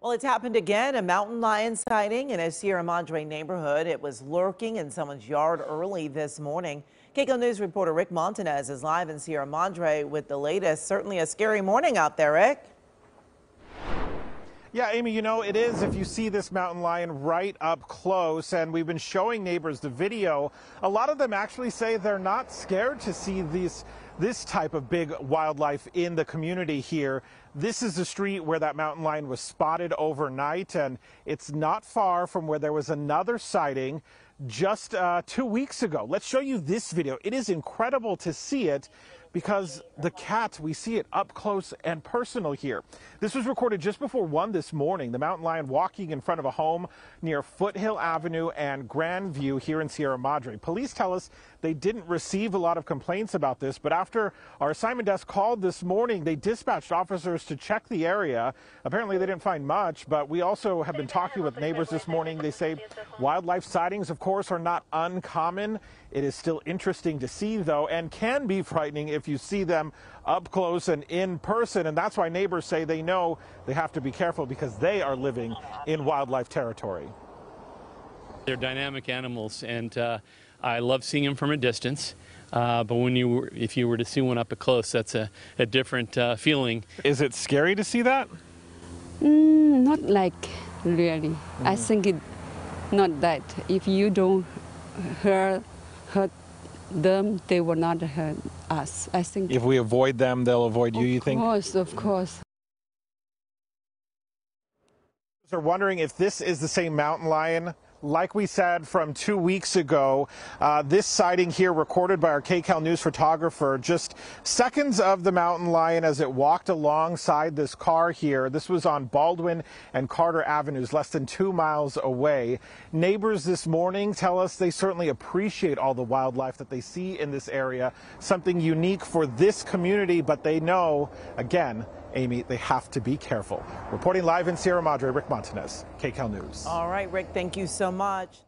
Well, it's happened again. A mountain lion sighting in a Sierra Madre neighborhood. It was lurking in someone's yard early this morning. KCAL News reporter Rick Montanez is live in Sierra Madre with the latest. Certainly a scary morning out there, Rick. Yeah, Amy, you know, it is if you see this mountain lion right up close, and we've been showing neighbors the video. A lot of them actually say they're not scared to see these this type of big wildlife in the community here. This is the street where that mountain lion was spotted overnight, and it's not far from where there was another sighting just uh, two weeks ago. Let's show you this video. It is incredible to see it because the cat, we see it up close and personal here. This was recorded just before 1 this morning. The mountain lion walking in front of a home near Foothill Avenue and Grandview here in Sierra Madre. Police tell us they didn't receive a lot of complaints about this, but after our assignment desk called this morning, they dispatched officers to check the area. Apparently they didn't find much, but we also have been talking with neighbors this morning. They say wildlife sightings, of course, are not uncommon. It is still interesting to see, though, and can be frightening if you see them up close and in person. And that's why neighbors say they know they have to be careful because they are living in wildlife territory. They're dynamic animals, and uh, I love seeing them from a distance. Uh, but when you, were, if you were to see one up close, that's a, a different uh, feeling. Is it scary to see that? Mm, not like really. Mm -hmm. I think it not that. If you don't hurt hurt them, they will not hurt us. I think. If we avoid them, they'll avoid you, you think? Of course, of course. Are wondering if this is the same mountain lion like we said from two weeks ago, uh, this sighting here recorded by our KCAL News photographer, just seconds of the mountain lion as it walked alongside this car here. This was on Baldwin and Carter Avenues, less than two miles away. Neighbors this morning tell us they certainly appreciate all the wildlife that they see in this area, something unique for this community, but they know, again, Amy, they have to be careful. Reporting live in Sierra Madre, Rick Montanez, KCAL News. All right, Rick, thank you so much.